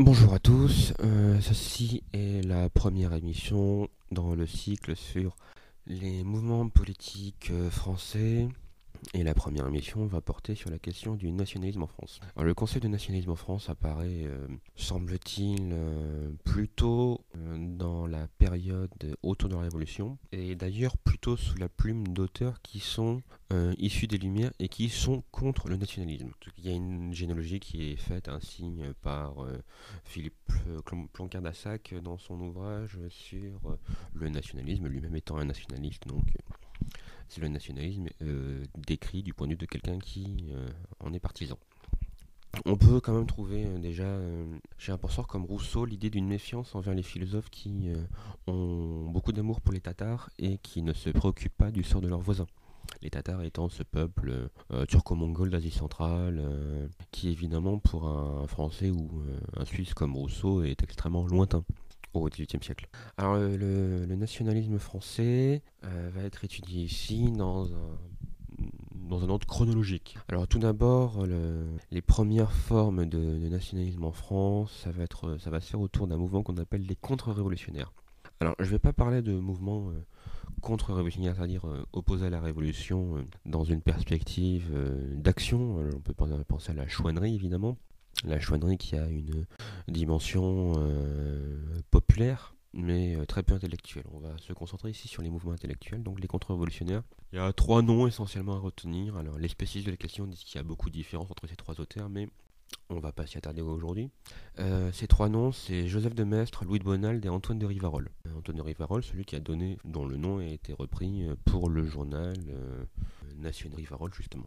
Bonjour à tous, euh, ceci est la première émission dans le cycle sur les mouvements politiques euh, français et la première émission va porter sur la question du nationalisme en France. Le concept de nationalisme en France apparaît, euh, semble-t-il, euh, plutôt euh, dans la période autour de la Révolution, et d'ailleurs plutôt sous la plume d'auteurs qui sont issus des Lumières et qui sont contre le nationalisme. Il y a une généalogie qui est faite ainsi par Philippe Plancard-Dassac dans son ouvrage sur le nationalisme, lui-même étant un nationaliste, donc c'est le nationalisme euh, décrit du point de vue de quelqu'un qui euh, en est partisan. On peut quand même trouver euh, déjà chez un penseur comme Rousseau l'idée d'une méfiance envers les philosophes qui ont beaucoup d'amour pour les Tatars et qui ne se préoccupent pas du sort de leurs voisins. Les Tatars étant ce peuple turco-mongol d'Asie centrale, qui évidemment pour un Français ou un Suisse comme Rousseau est extrêmement lointain au XVIIIe siècle. Alors le, nationalisme français euh, va être étudié ici dans un, dans un ordre chronologique. Alors tout d'abord, les premières formes de, nationalisme en France, ça va, être, ça va se faire autour d'un mouvement qu'on appelle les contre-révolutionnaires. Alors je ne vais pas parler de mouvements euh, contre-révolutionnaires, c'est-à-dire euh, opposés à la révolution dans une perspective d'action. On peut penser à la chouannerie évidemment la chouannerie qui a une dimension euh, populaire, mais euh, très peu intellectuelle. On va se concentrer ici sur les mouvements intellectuels, donc les contre-révolutionnaires. Il y a trois noms essentiellement à retenir. Alors, les de la question disent qu'il y a beaucoup de différences entre ces trois auteurs, mais on va pas s'y attarder aujourd'hui. Euh, ces trois noms, c'est Joseph de Maistre, Louis de Bonald et Antoine de Rivarol. Antoine de Rivarol, celui qui a donné, dont le nom a été repris pour le journal National Rivarol, justement.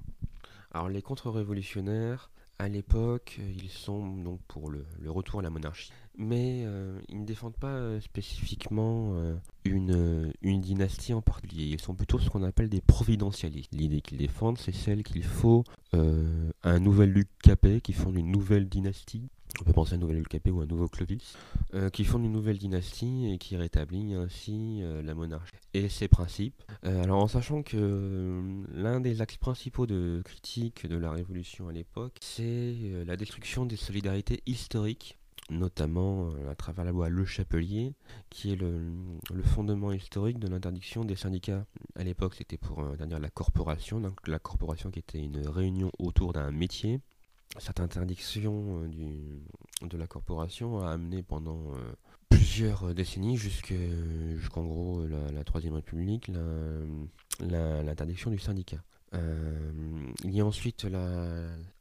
Alors, les contre-révolutionnaires, à l'époque, ils sont donc pour le, retour à la monarchie, mais euh, ils ne défendent pas euh, spécifiquement euh, une, une, dynastie en particulier. Ils sont plutôt ce qu'on appelle des providentialistes. L'idée qu'ils défendent, c'est celle qu'il faut un nouvel Luc Capet qui fonde une nouvelle dynastie on peut penser à un nouvel Capet ou un nouveau Clovis, euh, qui fonde une nouvelle dynastie et qui rétablit ainsi euh, la monarchie et ses principes. Euh, alors en sachant que l'un des axes principaux de critique de la Révolution à l'époque, c'est la destruction des solidarités historiques notamment à travers la loi Le Chapelier, qui est le, le fondement historique de l'interdiction des syndicats. À l'époque, c'était pour interdire la corporation, donc la corporation qui était une réunion autour d'un métier, cette interdiction euh, de la corporation a amené pendant euh, plusieurs décennies, jusqu'en gros la, Troisième République, l'interdiction du syndicat. Euh, il y a ensuite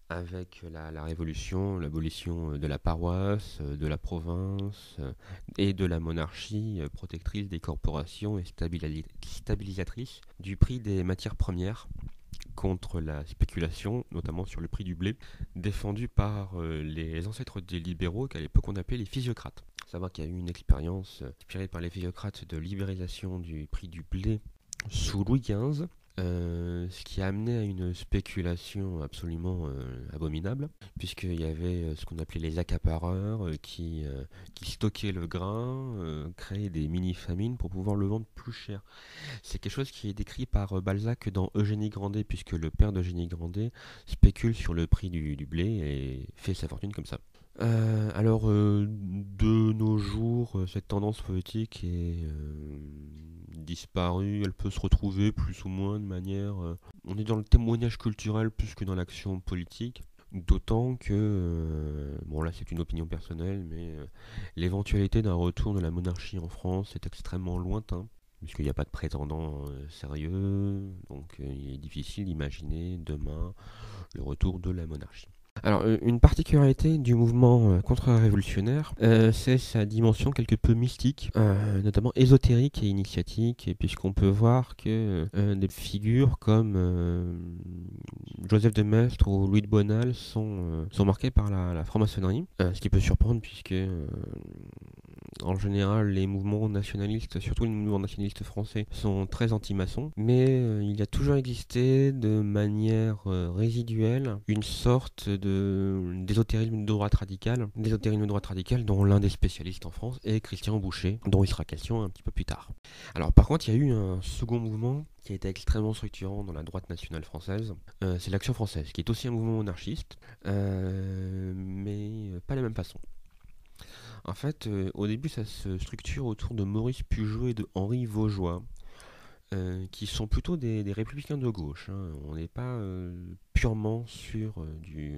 avec la, Révolution, l'abolition de la paroisse, de la province et de la monarchie protectrice des corporations et stabilisatrice du prix des matières premières contre la spéculation, notamment sur le prix du blé, défendu par euh, les ancêtres des libéraux qu'à l'époque on appelait les physiocrates. Savoir qu'il y a eu une expérience euh, inspirée par les physiocrates de libéralisation du prix du blé sous Louis XV, euh, ce qui a amené à une spéculation absolument euh, abominable, puisqu'il y avait euh, ce qu'on appelait les accapareurs qui, stockaient le grain, créaient des mini-famines pour pouvoir le vendre plus cher. C'est quelque chose qui est décrit par Balzac dans Eugénie Grandet, puisque le père d'Eugénie Grandet spécule sur le prix du blé et fait sa fortune comme ça. Alors, de nos jours, cette tendance poétique est disparue, elle peut se retrouver plus ou moins de manière... Euh, on est dans le témoignage culturel plus que dans l'action politique. D'autant que, euh, bon là c'est une opinion personnelle, mais euh, l'éventualité d'un retour de la monarchie en France est extrêmement lointain, puisqu'il n'y a pas de prétendant sérieux, donc il est difficile d'imaginer demain le retour de la monarchie. Alors, euh, une particularité du mouvement euh, contre-révolutionnaire, euh, c'est sa dimension quelque peu mystique, notamment ésotérique et initiatique, puisqu'on peut voir que des figures comme Joseph de Maistre ou Louis de Bonal sont, sont marquées par la, la franc-maçonnerie, ce qui peut surprendre puisque en général, les mouvements nationalistes, surtout les mouvements nationalistes français, sont très anti-maçons, mais euh, il y a toujours existé de manière euh, résiduelle une sorte de d'ésotérisme de droite radicale, d'ésotérisme de droite radicale dont l'un des spécialistes en France est Christian Boucher, dont il sera question un petit peu plus tard. Alors par contre, il y a eu un second mouvement qui a été extrêmement structurant dans la droite nationale française, euh, c'est l'Action française, qui est aussi un mouvement monarchiste, mais pas de la même façon. En fait, au début, ça se structure autour de Maurice Pujol et de Henri Vaugeois, qui sont plutôt des, républicains de gauche. Hein. On n'est pas purement sur du,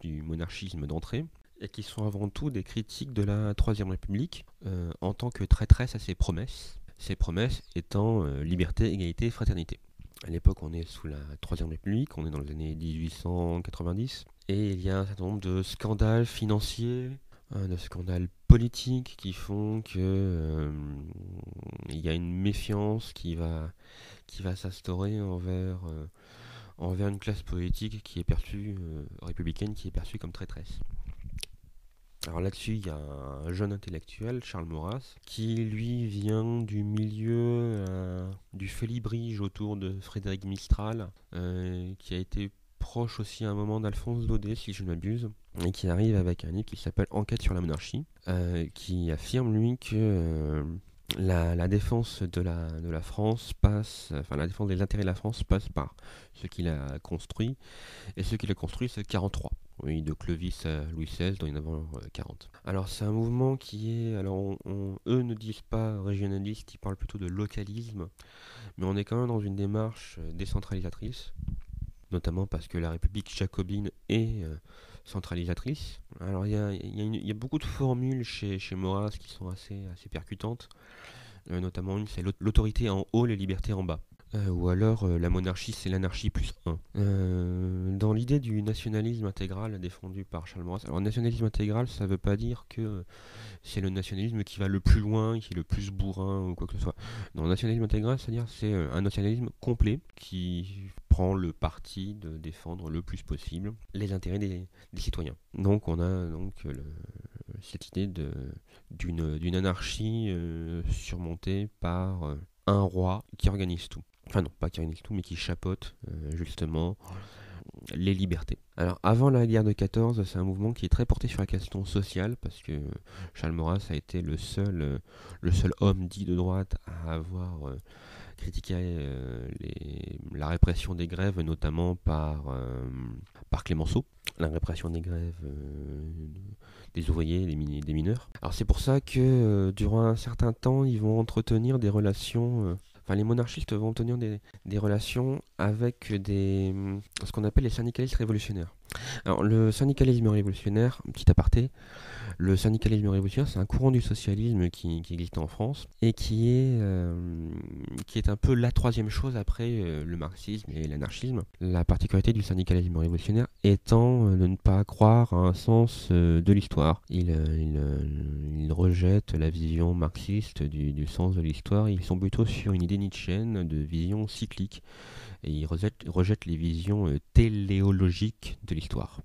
du monarchisme d'entrée et qui sont avant tout des critiques de la Troisième République euh, en tant que traîtresse à ses promesses, ces promesses étant euh, liberté, égalité, fraternité. À l'époque, on est sous la Troisième République, on est dans les années 1890, et il y a un certain nombre de scandales financiers, de scandales politiques qui font que euh, il y a une méfiance qui va, qui va s'instaurer envers envers une classe politique qui est perçue républicaine, qui est perçue comme traîtresse. Alors là-dessus, il y a un jeune intellectuel, Charles Maurras, qui lui vient du milieu euh, du félibrige autour de Frédéric Mistral, euh, qui a été proche aussi à un moment d'Alphonse Daudet, si je ne m'abuse, et qui arrive avec un livre qui s'appelle Enquête sur la monarchie, euh, qui affirme lui que la, défense de la, France passe, des intérêts de la France passe par ce qu'il a construit, et ce qu'il a construit c'est 43. Oui, de Clovis à Louis XVI, dans en 40. Alors c'est un mouvement qui est, alors eux ne disent pas régionaliste, ils parlent plutôt de localisme, mais on est quand même dans une démarche euh, décentralisatrice, notamment parce que la République jacobine est euh, centralisatrice. Alors il y a, beaucoup de formules chez, chez qui sont assez, assez percutantes, euh, notamment une c'est l'autorité en haut, les libertés en bas. Euh, ou alors euh, la monarchie c'est l'anarchie plus 1. Euh, dans l'idée du nationalisme intégral défendu par Charles Maurras, alors nationalisme intégral ça veut pas dire que c'est le nationalisme qui va le plus loin, qui est le plus bourrin ou quoi que ce soit. Non, nationalisme intégral c'est-à-dire c'est un nationalisme complet qui prend le parti de défendre le plus possible les intérêts des, citoyens. Donc on a donc cette idée d'une anarchie surmontée par un roi qui organise tout enfin non, pas qui tout, mais qui chapeaute euh, justement les libertés. Alors avant la guerre de 14, c'est un mouvement qui est très porté sur la question sociale, parce que Charles Maurras a été le seul, euh, le seul homme dit de droite à avoir euh, critiqué la répression des grèves, notamment par, par Clémenceau, la répression des grèves des ouvriers, des, des mineurs. Alors c'est pour ça que durant un certain temps, ils vont entretenir des relations les monarchistes vont tenir des, relations avec des, ce qu'on appelle les syndicalistes révolutionnaires. Alors, le syndicalisme révolutionnaire, petit aparté, le syndicalisme révolutionnaire, c'est un courant du socialisme qui, existe en France et qui est, euh, qui est un peu la troisième chose après euh, le marxisme et l'anarchisme. La particularité du syndicalisme révolutionnaire étant euh, de ne pas croire à un sens de l'histoire. Il, il, rejette la vision marxiste du, sens de l'histoire. Ils sont plutôt sur une idée nietzschéenne de vision cyclique et ils rejettent les visions téléologiques de l'histoire.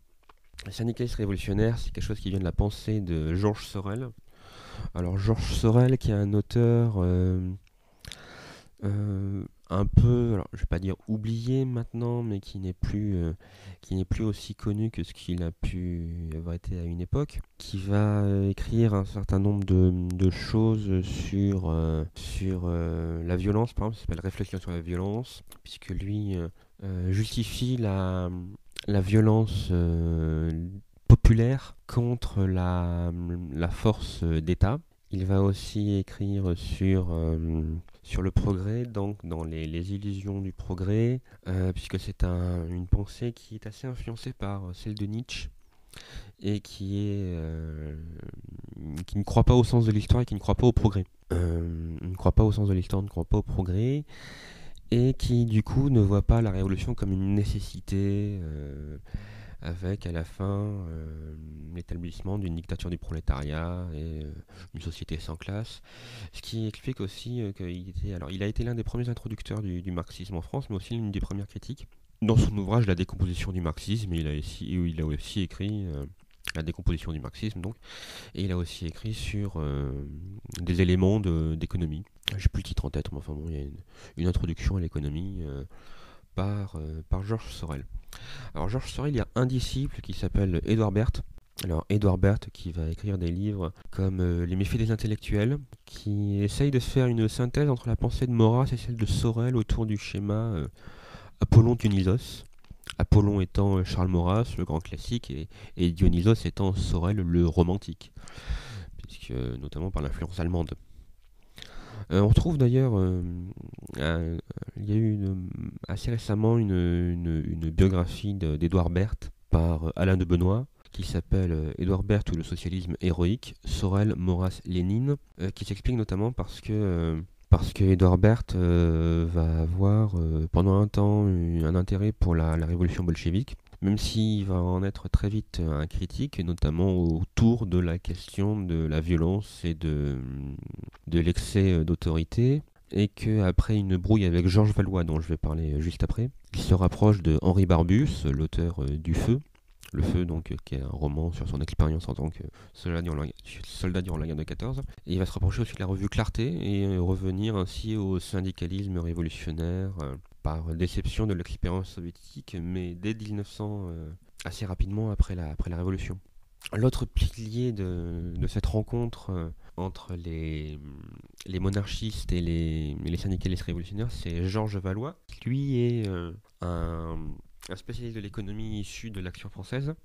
Le syndicalisme révolutionnaire, c'est quelque chose qui vient de la pensée de Georges Sorel. Alors Georges Sorel, qui est un auteur euh, euh, un peu, alors je vais pas dire oublié maintenant, mais qui n'est plus, euh, plus aussi connu que ce qu'il a pu avoir été à une époque, qui va écrire un certain nombre de, choses sur, sur la violence, par exemple, ça s'appelle Réflexion sur la violence, puisque lui justifie la, la violence euh, populaire contre la, force d'État. Il va aussi écrire sur, euh, sur le progrès, donc dans les, illusions du progrès, euh, puisque c'est une pensée qui est assez influencée par celle de Nietzsche et qui est qui ne croit pas au sens de l'histoire et qui ne croit pas au progrès. ne croit pas au sens de l'histoire, ne croit pas au progrès et qui du coup ne voit pas la révolution comme une nécessité euh, avec à la fin euh, l'établissement d'une dictature du prolétariat et euh, une société sans classe, ce qui explique aussi qu'il était alors il a été l'un des premiers introducteurs du, marxisme en France, mais aussi l'une des premières critiques. Dans son ouvrage La décomposition du marxisme, il a aussi, écrit la décomposition du marxisme donc, il a aussi écrit sur des éléments d'économie j'ai plus le titre en tête, mais enfin bon, il y a une, introduction à l'économie euh, par, euh, par Georges Sorel. Alors Georges Sorel, il y a un disciple qui s'appelle Edouard Berthe. Alors Edouard Berthe qui va écrire des livres comme euh, Les méfaits des intellectuels, qui essaye de faire une synthèse entre la pensée de Maurras et celle de Sorel autour du schéma Apollon Dionysos. Apollon étant Charles Maurras, le grand classique, et, et Dionysos étant Sorel, le romantique puisque, notamment par l'influence allemande. On retrouve d'ailleurs, il y a eu assez récemment une, biographie d'Edouard Berthe par Alain de Benoît, qui s'appelle Édouard Berthe ou le socialisme héroïque, Sorel, Maurras, Lénine, qui s'explique notamment parce que parce que Edouard Berthe euh, va avoir euh, pendant un temps un intérêt pour la, révolution bolchevique, même s'il va en être très vite un critique, notamment autour de la question de la violence et de, l'excès d'autorité, et qu'après une brouille avec Georges Valois, dont je vais parler juste après, il se rapproche de Henri Barbus, l'auteur du Feu, le Feu, donc, euh, qui est un roman sur son expérience en tant que soldat durant, la, guerre de 14. Et il va se rapprocher aussi de la revue Clarté et euh, revenir ainsi au syndicalisme révolutionnaire euh, par déception de l'expérience soviétique, mais dès 1900, assez rapidement après la, après la Révolution. L'autre pilier de, cette rencontre entre les, les, monarchistes et les, les syndicalistes révolutionnaires, c'est Georges Valois. Lui est un un spécialiste de l'économie issu de l'action française,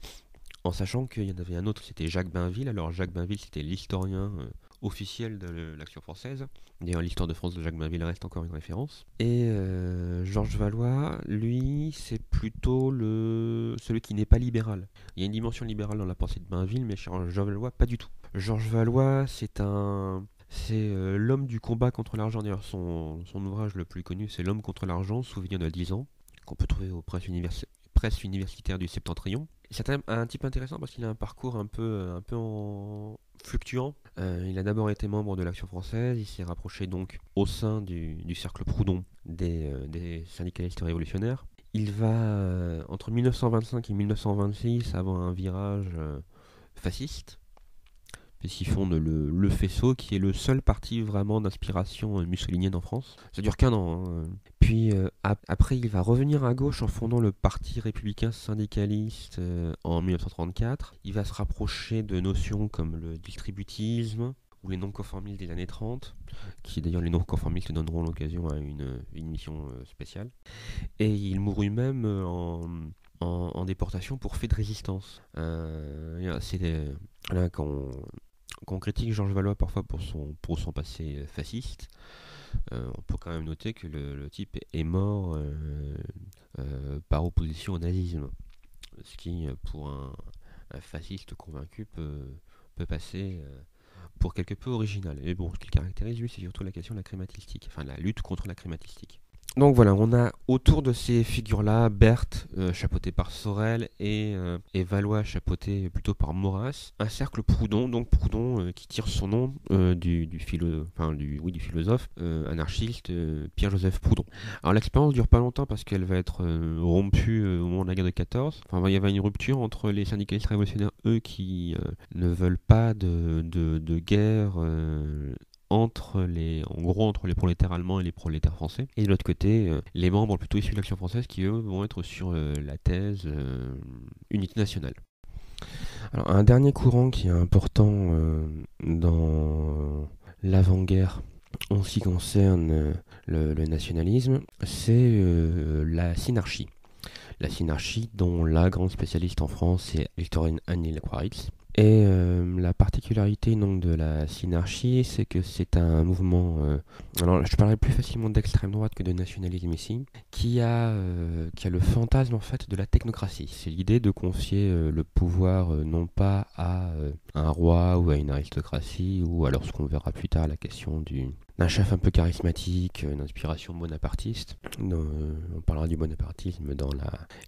en sachant qu'il y en avait un autre, c'était Jacques Bainville. Alors Jacques Bainville, c'était l'historien euh, officiel de l'action française. D'ailleurs, l'histoire de France de Jacques Bainville reste encore une référence. Et euh, Georges Valois, lui, c'est plutôt le celui qui n'est pas libéral. Il y a une dimension libérale dans la pensée de Bainville, mais Georges Valois, pas du tout. Georges Valois, c'est un c'est euh, l'homme du combat contre l'argent. D'ailleurs, son, son, ouvrage le plus connu, c'est L'homme contre l'argent, souvenir de 10 ans qu'on peut trouver aux presses, universitaires du Septentrion. C'est un, type intéressant parce qu'il a un parcours un peu, euh, un peu fluctuant. Euh, il a d'abord été membre de l'Action française, il s'est rapproché donc au sein du, cercle Proudhon des, euh, des, syndicalistes révolutionnaires. Il va, entre 1925 et 1926, avoir un virage fasciste, puisqu'il fonde le, le, Faisceau, qui est le seul parti vraiment d'inspiration mussolinienne en France. Ça dure qu'un an. Hein. Puis euh, après, il va revenir à gauche en fondant le Parti républicain syndicaliste euh, en 1934. Il va se rapprocher de notions comme le distributisme ou les non-conformistes des années 30, qui d'ailleurs les non-conformistes donneront l'occasion à une, mission euh, spéciale. Et il mourut même en, déportation pour fait de résistance. C'est là qu'on critique Georges Valois parfois pour son, pour son passé fasciste. Euh, on peut quand même noter que le, type est mort euh, euh, par opposition au nazisme. Ce qui, pour un, fasciste convaincu, peut, peut passer pour quelque peu original. Et bon, ce qui caractérise, lui, c'est surtout la question de la crématistique, enfin la lutte contre la crématistique. Donc voilà, on a autour de ces figures-là Berthe, euh, par Sorel, et, euh, et, Valois, chapeauté plutôt par Maurras, un cercle Proudhon, donc Proudhon euh, qui tire son nom du, du, enfin, du, oui, du philosophe anarchiste Pierre-Joseph Proudhon. Alors l'expérience dure pas longtemps parce qu'elle va être rompue au moment de la guerre de 14. Enfin, il y avait une rupture entre les syndicalistes révolutionnaires, eux, qui ne veulent pas de guerre entre les, en gros, entre les prolétaires allemands et les prolétaires français. Et de l'autre côté, euh, les membres plutôt issus de l'action française qui, eux, vont être sur euh, la thèse euh, unité nationale. Alors, un dernier courant qui est important dans l'avant-guerre en ce qui concerne le, nationalisme, c'est la synarchie. La synarchie dont la grande spécialiste en France est Victorine Annie Quaritz et euh, la particularité donc, de la synarchie, c'est que c'est un mouvement, euh, alors je parlerai plus facilement d'extrême droite que de nationalisme ici, qui a, euh, qui a le fantasme en fait de la technocratie. C'est l'idée de confier le pouvoir non pas à un roi ou à une aristocratie, ou alors ce qu'on verra plus tard, la question du, un chef un peu charismatique, euh, d'inspiration bonapartiste. Euh, on parlera du bonapartisme dans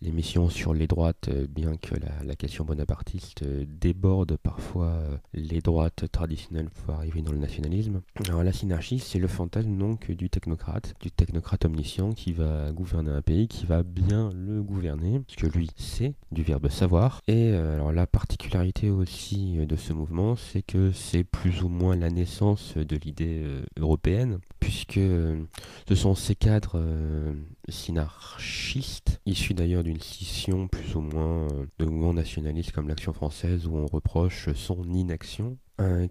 l'émission sur les droites, euh, bien que la, question bonapartiste déborde parfois les droites traditionnelles pour arriver dans le nationalisme. Alors la synarchie, c'est le fantasme donc du technocrate, du technocrate omniscient qui va gouverner un pays, qui va bien le gouverner, parce que lui c'est du verbe savoir. Et alors la particularité aussi de ce mouvement, c'est que c'est plus ou moins la naissance de l'idée européenne puisque euh, ce sont ces cadres euh, synarchistes, issus d'ailleurs d'une scission plus ou moins euh, de mouvements nationalistes comme l'Action française, où on reproche son inaction,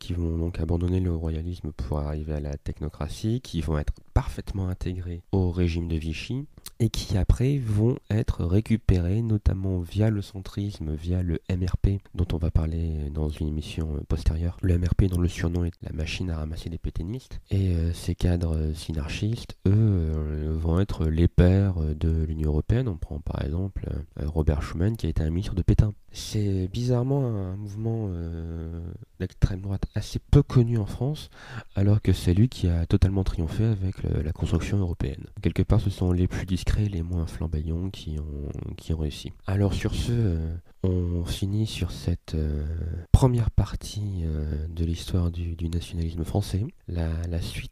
qui vont donc abandonner le royalisme pour arriver à la technocratie, qui vont être parfaitement intégrés au régime de Vichy et qui après vont être récupérés notamment via le centrisme, via le MRP dont on va parler dans une émission postérieure. Le MRP dont le surnom est la machine à ramasser des pétainistes et euh, ces cadres synarchistes, eux, euh, vont être les pères de l'Union Européenne. On prend par exemple euh, Robert Schuman qui a été un ministre de Pétain. C'est bizarrement un mouvement d'extrême droite assez peu connu en France alors que c'est lui qui a totalement triomphé avec la construction européenne. Quelque part ce sont les plus discrets les moins flamboyants qui ont, qui ont réussi. Alors sur ce, euh, on finit sur cette euh, première partie euh, de l'histoire du, nationalisme français. La, suite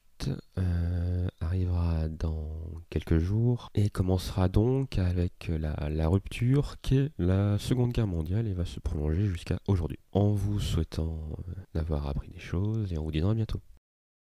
arrivera dans quelques jours et commencera donc avec la, rupture qu'est la Seconde Guerre mondiale et va se prolonger jusqu'à aujourd'hui. En vous souhaitant d'avoir appris des choses et en vous disant à bientôt.